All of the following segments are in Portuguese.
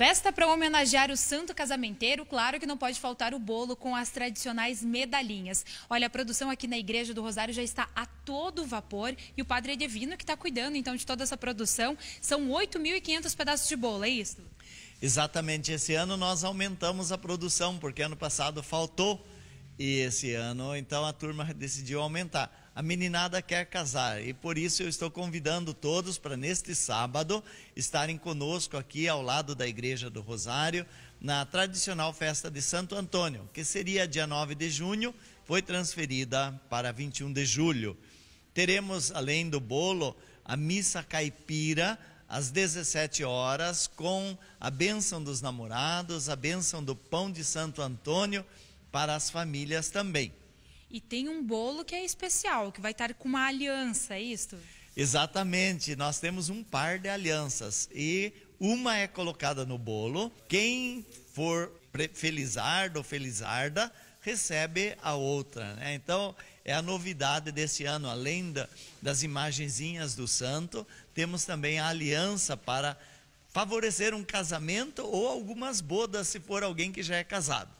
Festa para homenagear o santo casamenteiro, claro que não pode faltar o bolo com as tradicionais medalhinhas. Olha, a produção aqui na Igreja do Rosário já está a todo vapor e o Padre Edivino que está cuidando então de toda essa produção. São 8.500 pedaços de bolo, é isso? Exatamente, esse ano nós aumentamos a produção, porque ano passado faltou e esse ano, então, a turma decidiu aumentar. A meninada quer casar e por isso eu estou convidando todos para neste sábado estarem conosco aqui ao lado da Igreja do Rosário, na tradicional festa de Santo Antônio, que seria dia 9 de junho, foi transferida para 21 de julho. Teremos, além do bolo, a missa caipira às 17 horas, com a bênção dos namorados, a bênção do pão de Santo Antônio para as famílias também. E tem um bolo que é especial, que vai estar com uma aliança, é isso? Exatamente, nós temos um par de alianças e uma é colocada no bolo. Quem for felizardo ou felizarda recebe a outra. Né? Então, é a novidade desse ano, além da, das imagenzinhas do santo, temos também a aliança para favorecer um casamento ou algumas bodas, se for alguém que já é casado.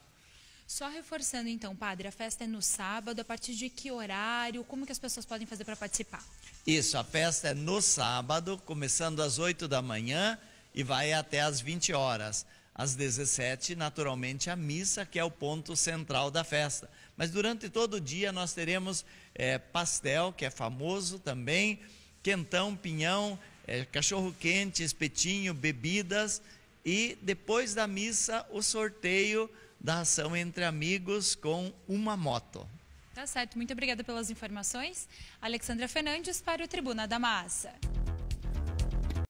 Só reforçando então, padre, a festa é no sábado, a partir de que horário? Como que as pessoas podem fazer para participar? Isso, a festa é no sábado, começando às 8 da manhã e vai até às 20 horas. Às 17, naturalmente, a missa, que é o ponto central da festa. Mas durante todo o dia nós teremos é, pastel, que é famoso também, quentão, pinhão, é, cachorro quente, espetinho, bebidas e depois da missa o sorteio da ação entre amigos com uma moto. Tá certo, muito obrigada pelas informações. Alexandra Fernandes para o Tribuna da Massa.